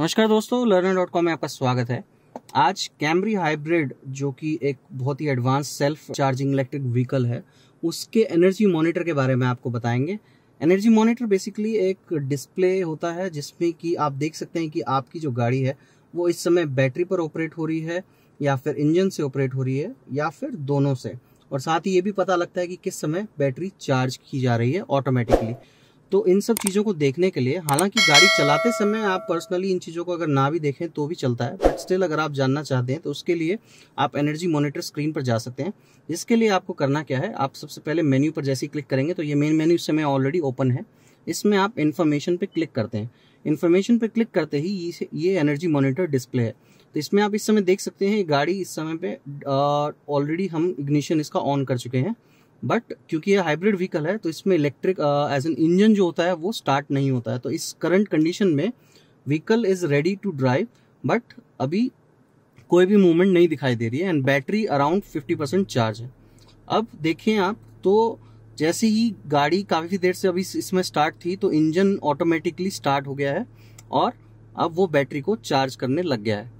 नमस्कार दोस्तों learner dot com में आपका स्वागत है। आज कैमरी हाइब्रिड जो कि एक बहुत ही advance self charging electric vehicle है, उसके एनर्जी मॉनिटर के बारे में आपको बताएँगे। एनर्जी मॉनिटर बेसिकली एक डिस्प्ले होता है, जिसमें कि आप देख सकते हैं कि आपकी जो गाड़ी है, वो इस समय बैटरी पर ऑपरेट हो रही है, या फिर इंजन से ऑपरेट हो रही है, या फिर दोनों से। और साथ ही ये भी पता लगता है कि किस समय बैटरी चार्ज की जा रही है ऑटोमेटिकली तो इन सब चीज़ों को देखने के लिए, हालाँकि गाड़ी चलाते समय आप पर्सनली इन चीज़ों को अगर ना भी देखें तो भी चलता है बट स्टिल अगर आप जानना चाहते हैं तो उसके लिए आप एनर्जी मॉनिटर स्क्रीन पर जा सकते हैं। इसके लिए आपको करना क्या है, आप सबसे पहले मेन्यू पर जैसे ही क्लिक करेंगे तो ये मेन मेन्यू इस समय ऑलरेडी ओपन है। इसमें आप इन्फॉर्मेशन पे क्लिक करते हैं। इन्फॉर्मेशन पे क्लिक करते ही ये एनर्जी मॉनिटर डिस्प्ले है। तो इसमें आप इस समय देख सकते हैं गाड़ी इस समय पे ऑलरेडी हम इग्निशन इसका ऑन कर चुके हैं। बट क्योंकि ये हाइब्रिड व्हीकल है तो इसमें इलेक्ट्रिक एज एन इंजन जो होता है, वो स्टार्ट नहीं होता है। तो इस करंट कंडीशन में vehicle is ready to drive but अभी कोई भी मूवमेंट नहीं दिखाई दे रही है and battery around 50 percent charge है। अब देखें आप तो जैसे ही गाड़ी काफ़ी देर से अभी इसमें स्टार्ट थी तो इंजन ऑटोमेटिकली स्टार्ट हो गया है, और अब वो बैटरी को चार्ज करने लग गया है।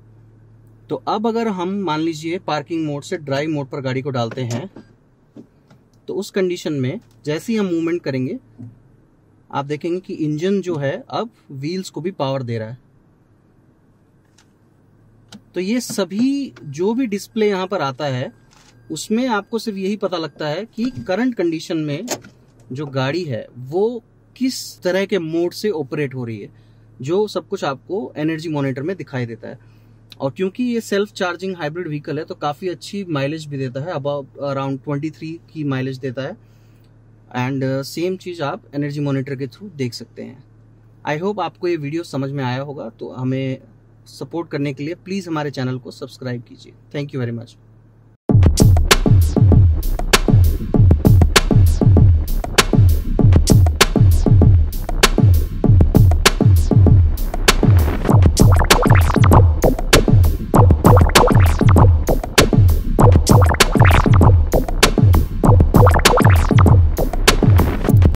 तो अब अगर हम, मान लीजिए पार्किंग मोड से ड्राइव मोड पर गाड़ी को डालते हैं तो उस कंडीशन में जैसे ही हम मूवमेंट करेंगे, आप देखेंगे कि इंजन जो है, अब व्हील्स को भी पावर दे रहा है। तो ये सभी जो भी डिस्प्ले यहाँ पर आता है, उसमें आपको सिर्फ़ यही पता लगता है कि करंट कंडीशन में जो गाड़ी है, वो किस तरह के मोड से ऑपरेट हो रही है, जो सब कुछ आपको एनर्जी मॉनिटर में दिखाई देता है। और क्योंकि ये सेल्फ चार्जिंग हाइब्रिड व्हीकल है तो काफ़ी अच्छी माइलेज भी देता है अबाउट अराउंड 23 की माइलेज देता है। एंड सेम uh, चीज़ आप एनर्जी मॉनिटर के थ्रू देख सकते हैं। आई होप आपको ये वीडियो समझ में आया होगा तो हमें सपोर्ट करने के लिए प्लीज़ हमारे चैनल को सब्सक्राइब कीजिए। Thank you very much